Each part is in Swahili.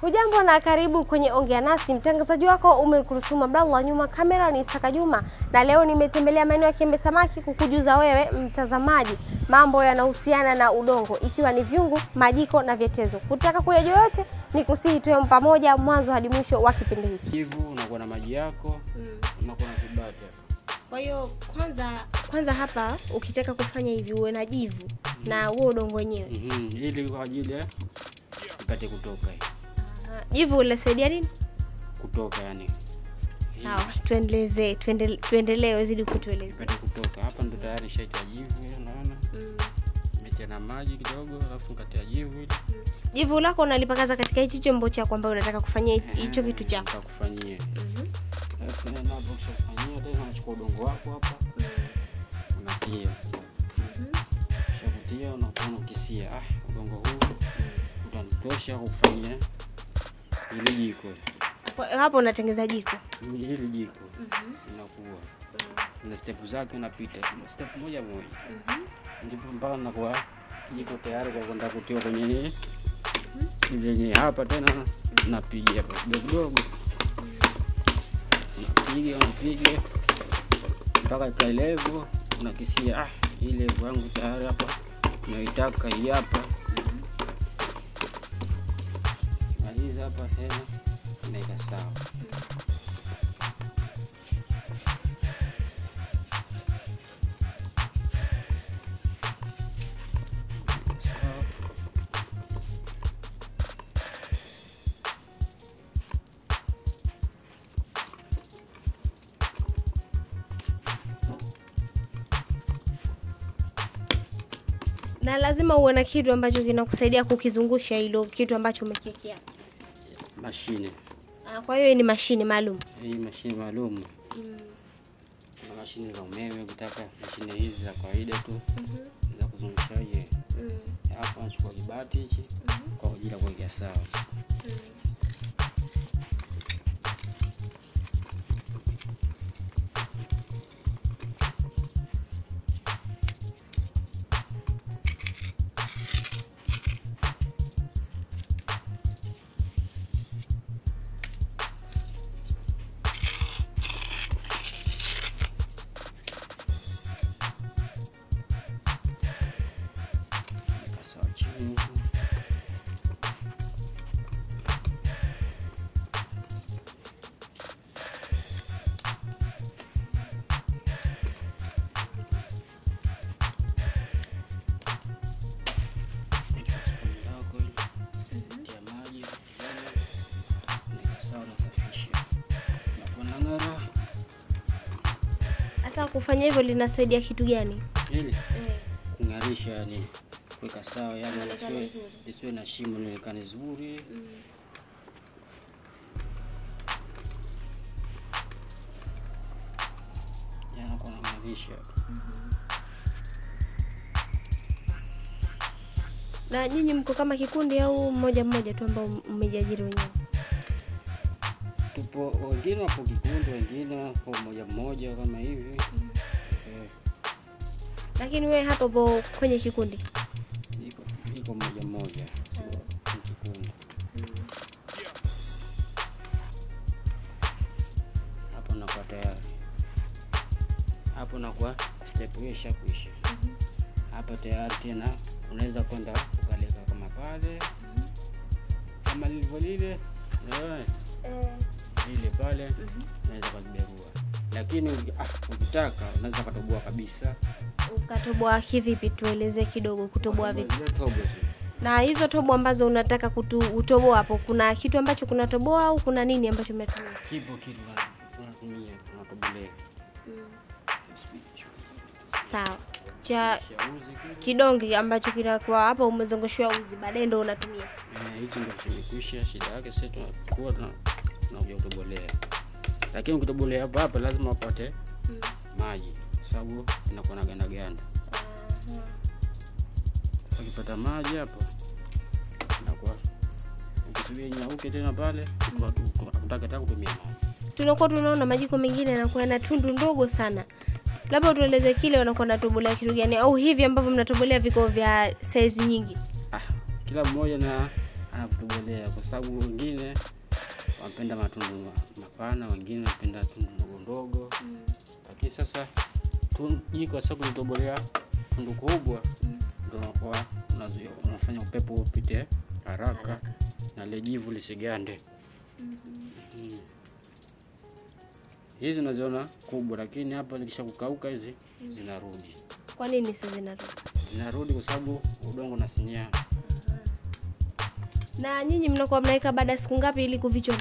Hujambo na karibu kwenye Ongea Nasi. Mtangazaji wako umekurusuma Abdallah, nyuma kamera ni Saka Juma, na leo nimetembelea maeneo ya Kiembe Samaki kukujuza wewe mtazamaji mambo yanahusiana na udongo, ikiwa ni vyungu, majiko na vyetezo. Kutaka kuyajua yote, ni kusihi tuwe pamoja mwanzo hadi mwisho wa kipindi hichi. Hivyo unakuwa na maji yako, mm. unakuwa na kibati hapa. Kwa hiyo kwanza kwanza hapa ukitaka kufanya hivi uwe na jivu mm. na huo udongo wenyewe. mm -hmm. ili kwa ajili ya ipate kutoka hii. Jivu linasaidia nini? Kutoka yani. Sawa, tuendeleze tuendelee wazidi kutueleza. kutoka. Hapa ndo tayari shaita jivu, unaona? Metia na maji kidogo, alafu katia jivu ili. Jivu lako unalipakaza katika hichi chombo chako ambayo unataka kufanyia hicho kitu chako. Tena hapo ukishafanyia tena unachukua udongo wako hapa. Unatia. shakutia unakuwa unakisia. Ah, udongo huu utanitosha kufanyia ili jiko. Hapo unatengeza jiko. hili jiko. Inakuwa. Na step zake unapita step moja moja. Ndipo mpaka nakuwa jiko tayari kwa kwenda kutiwa kwenye nini lenye hapa tena napiga hapa kidogo Napiga, napiga. Mpaka ikae level. Unakisia ah hii level yangu tayari hapa. Naitaka hii hapa naika sawa Na lazima uwe na kitu ambacho kinakusaidia kukizungusha hilo kitu ambacho umekiwekea. Mashine. Ah, Kwa hiyo ni mashine maalum. hii mashine maalum. Mm. na mashine za umeme kutaka mashine hizi za kawaida tu za kuzungushaje. Hapa nachukua kibati hichi mm -hmm. kwa ajili ya kuwekea sawa. Weka Sasa kufanya hivyo linasaidia kitu gani? Hili kung'arisha, yani kuweka sawa, yani lisiwe na shimo, lionekane zuri. Yanakuwa nang'arisha. Na nyinyi mko kama kikundi au mmoja mmoja tu ambao mmejiajiri wenyewe? Tupo wengine wapo kikundi, wengine wapo mmoja mmoja kama hivi. Eh, Lakini wewe hapo po kwenye kikundi. Hapo nakuwa tayari, hapo nakuwa step hiyo ishakwisha. Hapa tayari tena unaweza kwenda ukaleka kama pale kama lilivyo lile unaona? lile pale unaweza kuliberua, lakini ah, ukitaka unaweza ukatoboa kabisa Ukatoboa kivipi? Tueleze kidogo, kutoboa vipi? Na hizo tobo ambazo unataka kutu, utoboa hapo, kuna kitu ambacho kunatoboa au kuna nini ambacho umetumia? kipo kitu Sawa, cha kidongi kidonge ambacho kinakuwa hapa umezungushiwa uzi, baadaye ndo unatumia. Eh, hichi ndio kimekwisha. Shida yake sasa tunakuwa tuna- tunakuja kutobolea, lakini ukitobolea hapa hapa lazima upate maji, kwa sababu inakuwa na ganda ganda. Ukipata maji hapo inakuwa ukitumia nyauke tena pale, taka kutumia maji. Tunakuwa tunaona majiko mengine yanakuwa na tundu ndogo sana, labda utueleze kile wanakuwa natobolea kitu gani, au hivi ambavyo mnatobolea viko vya saizi nyingi. Ah, kila mmoja na anavyotobolea, kwa sababu wengine wanapenda matundu mapana, wengine wanapenda tundu ndogondogo ndogo, lakini sasa tu- kwa sababu natobolea tundu kubwa, mm. ndo nakuwa unafanya upepo upite haraka na lejivu lisigande. Mm. Hizi unaziona kubwa, lakini hapa zikisha kukauka hizi zinarudi Kwa nini sasa zinarudi? zinarudi kwa sababu udongo unasinyia Na nyinyi mnakuwa mnaweka baada ya siku ngapi ili kuvichoma?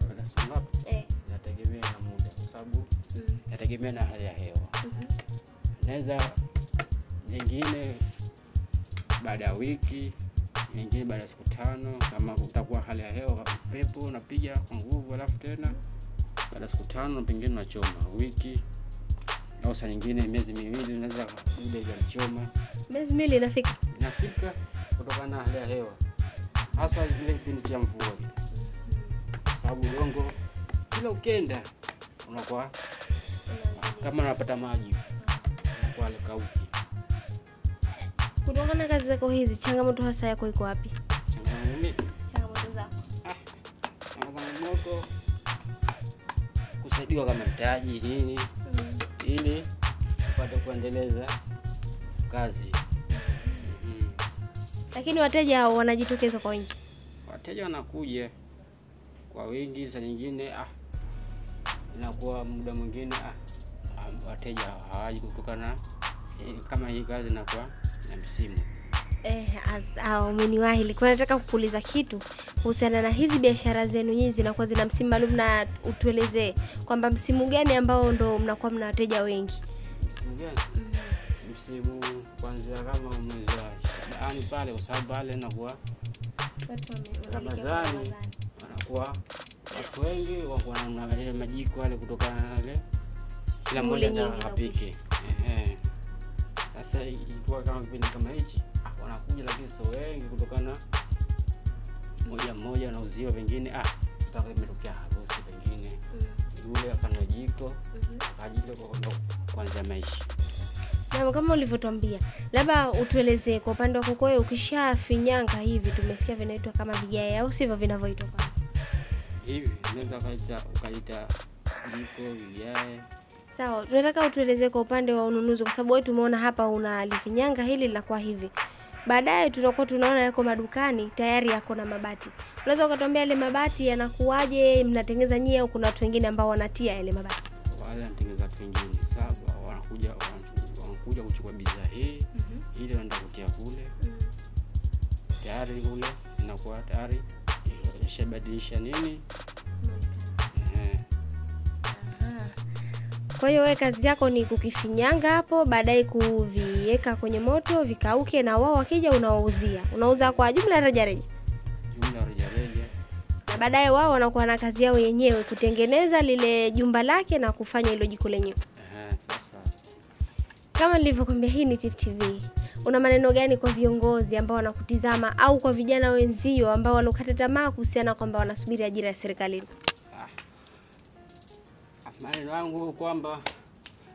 Baada ya siku ngapi? Eh. Inategemea na muda, kwa sababu inategemea na hali ya hewa. Mm -hmm. Naweza nyingine baada ya wiki, nyingine baada ya siku tano, kama utakuwa hali ya hewa upepo unapiga kwa nguvu, alafu tena baada siku tano pengine unachoma wiki au saa nyingine miezi miwili unaweza muda hujachoma. Miezi miwili inafika. Inafika kutokana na hali ya hewa, hasa vile kipindi cha mvua, sababu udongo kila ukenda unakuwa kama unapata maji, unakuwa alikauki Kutokana na kazi zako hizi, changamoto hasa yako iko wapi? Changamoto zako zako. changamoto kusaidiwa kama mtaji nini, ili upate kuendeleza kazi. Mm. Lakini wateja hao wanajitokeza kwa wingi. Wateja wanakuja kwa wingi, saa nyingine ah, inakuwa muda mwingine ah, ah, wateja hawaji kutokana eh, kama hii kazi inakuwa na msimu. Eh, ah, umeniwahi. Nilikuwa nataka kukuuliza kitu kuhusiana na hizi biashara zenu nyinyi zinakuwa zina msimu maalum, na utuelezee kwamba msimu gani ambao ndo mnakuwa mna wateja wengi. Msimu gani? Msimu kuanzia kama mwezi wa Shaabani pale, kwa sababu pale nakuwa Ramadhani wanakuwa watu wengi wako na ile majiko yale kutokana na kila mmoja apike. Ehe. Sasa ikiwa kama kipindi kama hichi wanakuja, lakini sio wengi kutokana moja mmoja anauziwa, pengine ah, mpaka imetokea harusi, pengine. Yule akana jiko akajiko kwa ndo kuanzia maisha. Na kama ulivyotuambia, labda utuelezee kwa upande wako wewe, ukishafinyanga hivi, tumesikia vinaitwa kama vigae, au sivyo vinavyoitwa? Kwa hivi unaweza ukaita ukaita jiko vigae. Sawa, tunataka utuelezee kwa upande wa ununuzi, kwa sababu wewe tumeona hapa una lifinyanga hili linakuwa hivi, baadaye tutakuwa tunaona yako madukani tayari yako na mabati. Unaweza ukatuambia yale mabati yanakuwaje, mnatengeza nyie au kuna watu wengine ambao wanatia yale mabati? wale wanatengeza watu wengine saba wanakuja wanakuja kuchukua bidhaa hii mm-hmm. ili wanaenda kutia kule mm-hmm. tayari kule inakuwa tayari ishabadilisha nini Kwa hiyo wewe kazi yako ni kukifinyanga hapo, baadaye kuviweka kwenye moto vikauke, na wao wakija unawauzia. Unauza kwa jumla rejareja, jumla rejareja na baadaye wao wanakuwa na kazi yao yenyewe kutengeneza lile jumba lake na kufanya hilo jiko lenyewe. Kama nilivyokuambia, hii ni Tifu TV. Una maneno gani kwa viongozi ambao wanakutizama au kwa vijana wenzio ambao walokata tamaa kuhusiana kwamba wanasubiri ajira ya serikalini? Maneno yangu kwamba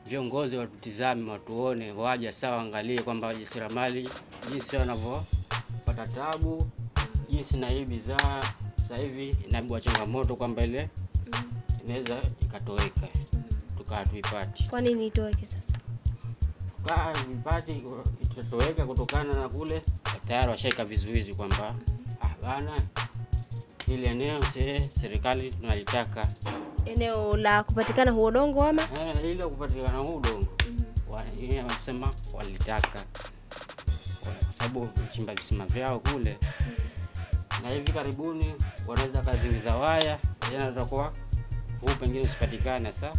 viongozi watutizame, watuone, waje sawa, angalie kwamba wajasiriamali jinsi wanavyopata tabu, jinsi na hii bidhaa sasa hivi inaibua changamoto kwamba ile inaweza ikatoweka mm. tukaa tuipati Kwa nini itoweke sasa? tukaa tuipati itatoweka kutokana na kule tayari washaika vizuizi kwamba ah, bana hili eneo se serikali tunalitaka Eneo la kupatikana huo udongo ama Eh, ile kupatikana huo udongo Wa- yeye wanasema walitaka kwa sababu chimba visima vyao kule, na hivi karibuni wanaweza kazingiza waya tena, tutakuwa huu pengine usipatikane. Sasa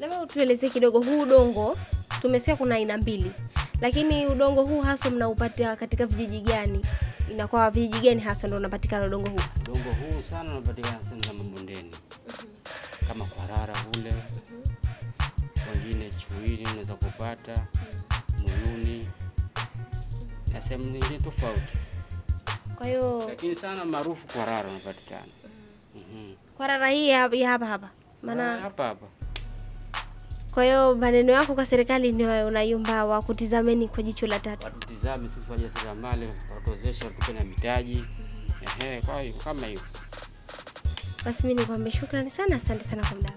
labda utuelezee kidogo huu udongo. Tumesikia kuna aina mbili, lakini udongo huu hasa mnaupata katika vijiji gani? Inakuwa vijiji gani hasa ndo unapatikana udongo huu? udongo huu sana unapatikana za mabondeni kama Kwarara kule, wengine Chuini unaweza kupata Muyuni na sehemu nyingine tofauti, Kwa hiyo lakini sana maarufu Kwarara unapatikana. kwarara kwa rara hii ya hapa hapa, Maana hapa hapa Kwa hiyo maneno yako kwa serikali ni unayumba, wa kutizameni kwa jicho la tatu. Watutizame sisi wajasiriamali, watuwezeshe, watupe na mitaji. Ehe, kwa hiyo kama hiyo. Basi mimi nikwambie shukrani sana, asante sana kwa muda.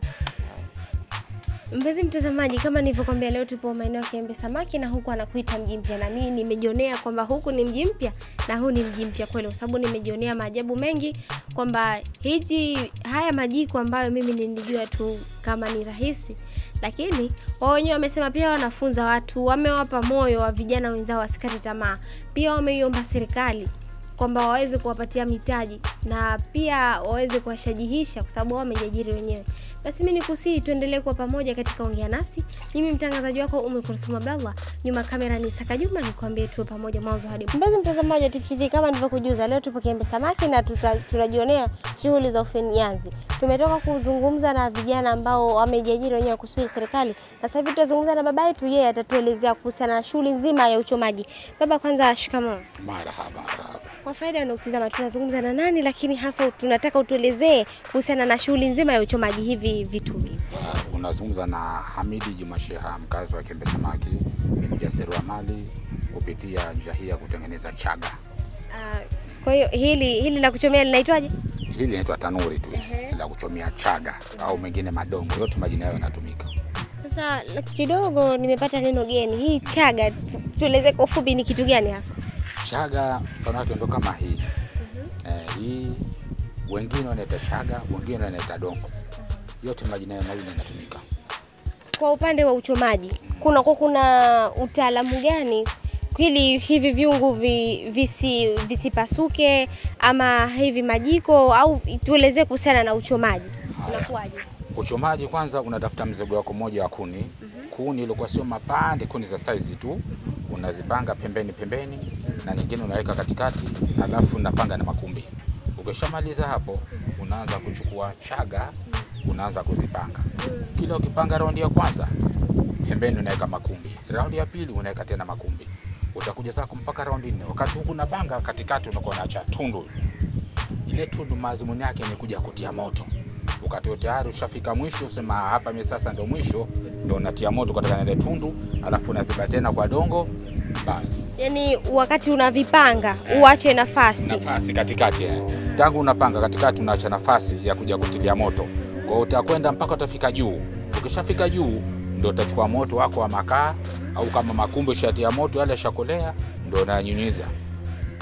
Mpenzi mtazamaji, kama nilivyokuambia, leo tupo maeneo ya Kiembe Samaki na huku anakuita mji mpya, na mimi nimejionea kwamba huku ni mji mpya na huu ni mji mpya kweli, kwa sababu nimejionea maajabu mengi kwamba hizi haya majiko ambayo mimi nilijua tu kama ni rahisi, lakini wao wenyewe wamesema pia wanafunza watu, wamewapa moyo wa vijana wenzao wasikate tamaa. Pia wameiomba serikali kwamba waweze kuwapatia mitaji na pia waweze kuwashajihisha kwa sababu wao wamejiajiri wenyewe. Basi mimi nikusii tuendelee kuwa pamoja katika ongea nasi. Mimi mtangazaji wako Umu Kulsum Abdallah, nyuma kamera ni Saka Juma, nikwambie tuwe pamoja mwanzo hadi mpenzi mtazamaji wa Tifu TV, kama nilivyokujuza, leo tupo Kiembe Samaki na tuta, tunajionea shughuli za ufinyanzi. Tumetoka kuzungumza na vijana ambao wamejiajiri wenyewe kusubiri serikali, sasa hivi tutazungumza na baba yetu, yeye atatuelezea kuhusiana na shughuli nzima ya uchomaji. Baba, kwanza shikamoo. Marhaba, marhaba. Kwa faida ya tunazungumza na nani, lakini hasa tunataka utuelezee kuhusiana na shughuli nzima ya uchomaji hivi vitu vipi? Uh, unazungumza na Hamidi Juma Sheha, mkazi wa Kiembe Samaki, ni mjasiriamali kupitia njia hii ya kutengeneza chaga. Uh, Kwa hiyo hili hili la kuchomea linaitwaje? Hili linaitwa tanuri tu uh -huh. la kuchomea chaga au mengine madongo, yote majina yao yanatumika. Sasa kidogo nimepata neno geni, hii chaga, tueleze kwa ufupi ni kitu gani hasa? Chaga mfano wake ndo kama hii uh -huh. eh, hii wengine wanaita chaga, wengine wanaita dongo, yote majina nayo mawili yanatumika. Kwa upande wa uchomaji kuna kwa kuna utaalamu gani ili hivi viungu vi, visi, visipasuke ama hivi majiko au tuelezee kuhusiana na uchomaji unakuwaje? Uchomaji kwanza, unatafuta mzigo wako mmoja wa kuni. mm -hmm. Kuni ilikuwa sio mapande, kuni za saizi tu, unazipanga pembeni pembeni, na nyingine unaweka katikati, alafu unapanga na makumbi. Ukishamaliza hapo, unaanza kuchukua chaga, unaanza kuzipanga. Kila ukipanga raundi ya kwanza, pembeni unaweka makumbi, raundi ya pili unaweka tena makumbi, utakuja zako mpaka raundi nne. Wakati huku unapanga, katikati unakuwa unaacha tundu ile tundu mazumuni yake ni kuja kutia moto. Wakati tayari ushafika mwisho, usema hapa mimi sasa ndio mwisho, ndio unatia moto katika ile tundu, alafu unaziba tena kwa dongo, basi Yani wakati unavipanga uache nafasi. nafasi katikati eh. Tangu unapanga katikati, unaacha nafasi ya kuja kutilia moto. Kwa utakwenda mpaka utafika juu. Ukishafika juu, ndo utachukua moto wako wa makaa au kama makumbi ya moto yale shakolea, ndo unanyunyiza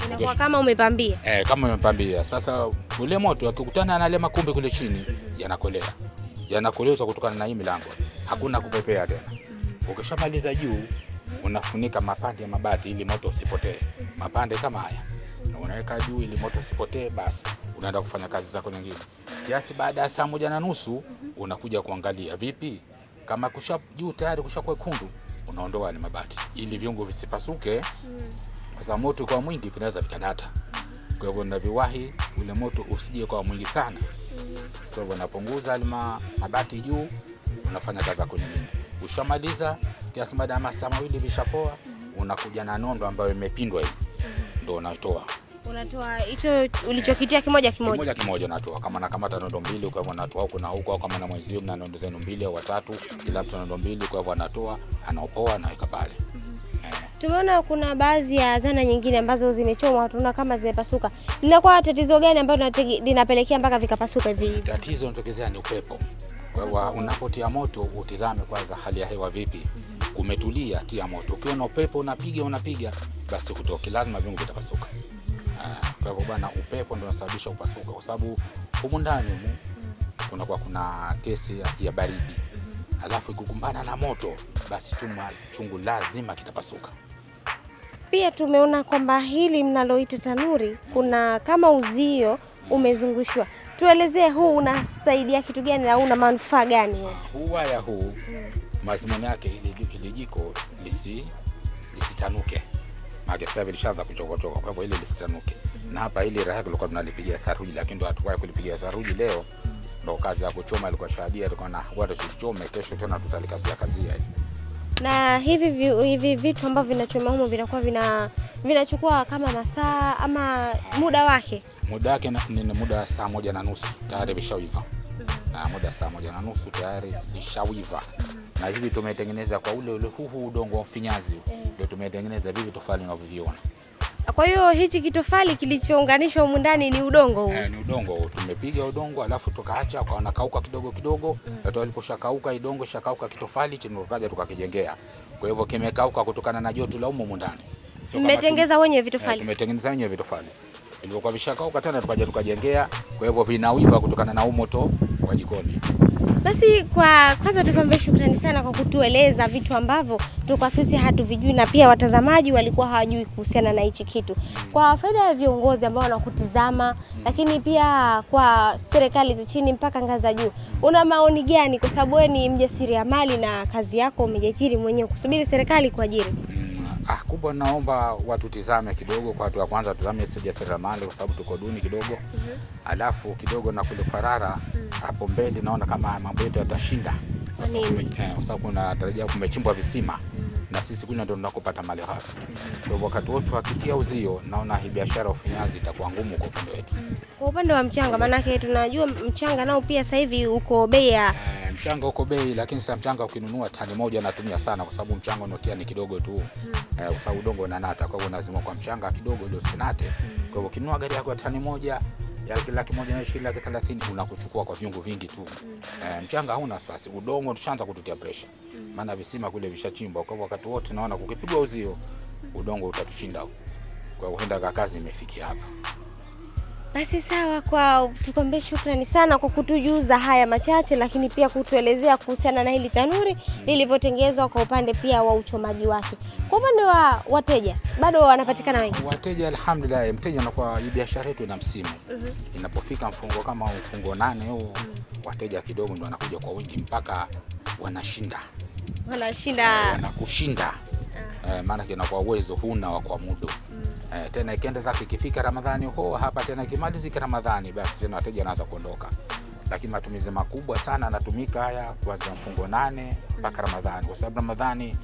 Inakuwa kama umepambia. Eh, kama umepambia sasa, ule moto akikutana na yale makumbi kule chini yanakolea, yanakolezwa kutokana na hii milango, hakuna kupepea tena. Ukishamaliza juu, unafunika mapande ya mabati ili moto usipotee, mapande kama haya na unaweka juu ili moto usipotee. Basi unaenda kufanya kazi zako nyingine. Kiasi baada ya saa moja na nusu unakuja kuangalia vipi, kama kusha juu tayari kushakuwa kundu, unaondoa ni mabati ili viungo visipasuke kwa sababu moto kwa mwingi vinaweza vikadata. Kwa hivyo naviwahi ule moto usije kwa mwingi sana. Kwa hivyo napunguza alima mabati juu, unafanya kazi zako nyingine. Ushamaliza kiasi, baada ya masaa mawili vishapoa, unakuja na nondo ambayo imepindwa hivi, ndio natoa Unatoa hicho ulichokitia kimoja kimoja. kimoja kimoja, natoa kama nakamata nondo mbili, kwa hivyo natoa huko na huko au kama na mwenzio mna nondo zenu mbili au watatu, kila mtu nondo mbili, kwa hivyo anatoa, anaopoa, anaweka pale eh. Tumeona kuna baadhi ya zana nyingine ambazo zimechomwa, tunaona kama zimepasuka. Linakuwa tatizo gani ambalo linapelekea mpaka vikapasuka hivi? Tatizo linatokezea ni upepo. Kwa hivyo unapotia moto utizame kwanza hali ya hewa vipi, kumetulia, tia moto. Ukiwa na upepo unapiga unapiga, basi kutoki lazima viungo vitapasuka. Ah, Kwa hivyo bana upepo ndio unasababisha upasuka, kwa sababu humu ndani humu kunakuwa kuna kesi ya, ya baridi, alafu ikukumbana na moto, basi chuma chungu lazima kitapasuka. Pia tumeona kwamba hili mnaloita tanuri kuna kama uzio umezungushwa. Tuelezee huu unasaidia kitu gani na una manufaa gani? huu waya huu mazimuni yake ili, jiko lisi lisitanuke maana sasa vilishaanza lishaanza kuchokochoka, kwa hivyo ile lisitanuke. Na hapa ile raha tulikuwa tunalipigia saruji, lakini ndo hatukwahi kulipigia saruji leo. Ndo kazi ya kuchoma ilikuwa shahadia, tulikuwa na watu tuchome, kesho tena tutalikazia kazia ile. Na hivi hivi vitu ambavyo vinachoma humo vinakuwa vina vinachukua kama masaa ama muda wake. Muda wake ni muda wa saa moja na nusu tayari vishawiva, na muda saa moja na nusu tayari vishawiva. Na hivi tumetengeneza kwa ule ule huhu udongo wa mfinyazi ndio tumetengeneza vivi tofali unavyoviona. Kwa hiyo hichi kitofali kilichounganishwa humu ndani ni udongo huu. Eh, ni udongo huu. tumepiga udongo alafu tukaacha kwa nakauka kidogo kidogo, mm. aliposhakauka idongo shakauka kitofali chenye tukaja tukakijengea. Kwa hivyo kimekauka kutokana na joto la humu ndani. So Mmetengeza wenyewe vitofali? Eh, vitofali. tumetengeneza wenyewe vitofali ilivyokuwa vishakauka tena tukaja tukajengea, kwa hivyo vinawiva kutokana na umoto moto wa jikoni. Basi kwa kwanza tukwambie shukrani sana kwa kutueleza vitu ambavyo tulikuwa sisi hatuvijui na pia watazamaji walikuwa hawajui kuhusiana na hichi kitu. Kwa faida ya viongozi ambao wanakutizama, lakini pia kwa serikali za chini mpaka ngazi za juu, una maoni gani? Kwa sababu wewe ni mjasiriamali na kazi yako umejiajiri mwenyewe, kusubiri serikali kuajiri. Mm, ah, kubwa naomba watutizame kidogo, kwa watu wa kwanza sisi jasiriamali kwa sababu tuko duni kidogo, mm -hmm. alafu kidogo na kule Kwarara hapo mm. mbele naona kama mambo yetu yatashinda. Kwa sababu eh, kwa sababu kunatarajia kumechimbwa visima. Na sisi kuna ndio tunakopata mali ghafi. Kwa hivyo wakati wote wakitia uzio, naona hii biashara ya ufinyazi itakuwa ngumu kwa upande wetu. Kwa upande wa mchanga, maanake tunajua mchanga nao pia sasa hivi uko bei ya Eh, mchanga uko bei, lakini sasa mchanga ukinunua tani moja natumia sana, kwa sababu mchanga unaotia ni kidogo tu eh, kwa sababu udongo unanata, kwa hivyo lazima kwa mchanga kidogo ndio sinate. Mm. Kwa hivyo ukinunua gari yako ya tani moja ya laki moja na ishirini laki thelathini unakuchukua kwa viungu vingi tu. Eh, mchanga hauna nafasi, udongo tushaanza kututia pressure, maana visima kule vishachimbwa. Kwa hivyo wakati wote naona kukipigwa uzio udongo utatushinda, kwa hivyo huenda kazi imefikia hapa. Basi sawa, kwa tukwambie shukrani sana kwa kutujuza haya machache, lakini pia kutuelezea kuhusiana na hili tanuri lilivyotengenezwa kwa upande pia wa uchomaji wake. Kwa upande wa wateja bado wanapatikana wengi. Wateja alhamdulillah, mteja anakuwa biashara yetu ina msimu. Inapofika mfungo kama mfungo nane huu, wateja kidogo ndio wanakuja kwa wingi mpaka wanashinda Wanashinda. Wanakushinda. Eh, maana kinakuwa uwezo huna wa kuamudu eh, tena ikienda zake ikifika Ramadhani ho hapa tena ikimalizika Ramadhani, basi tena wateja wanaanza kuondoka, lakini matumizi makubwa sana anatumika haya kuanzia mfungo nane mpaka mm. Ramadhani, kwa sababu Ramadhani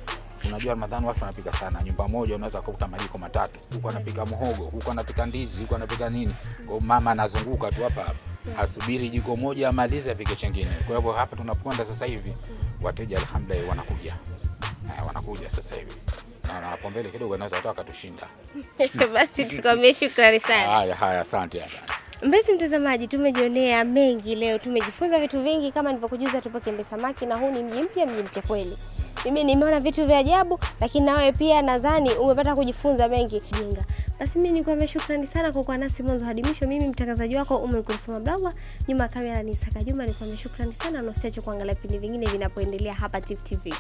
unajua Ramadhani watu wanapika sana. Nyumba moja unaweza kukuta majiko matatu, huko anapika mhogo huko anapika ndizi, huko anapika nini. Kwa mama anazunguka tu hapa hapa, asubiri jiko moja amalize apike chengine. Kwa hivyo hapa tunaponda sasa hivi wateja alhamdulillah wanakuja wanakuja sasa hivi na hapo mbele kidogo anaweza hata akatushinda. basi tukomee, shukrani sana. Haya haya, asante asante. Mpenzi mtazamaji, tumejionea mengi leo, tumejifunza vitu vingi. Kama nilivyokujuza, tupo Kiembe Samaki na huu ni mji mpya, mji mpya kweli. Mimi nimeona vitu vya ajabu, lakini nawe pia nadhani umepata kujifunza mengi jinga. Basi mimi nikuambia shukrani sana kwa kuwa nasi mwanzo hadi mwisho. Mimi mtangazaji wako Umu Kulsum nyuma ya kamera ni Saka Juma. Nikuambia shukrani sana na usiache kuangalia vipindi vingine vinapoendelea hapa Tifu TV.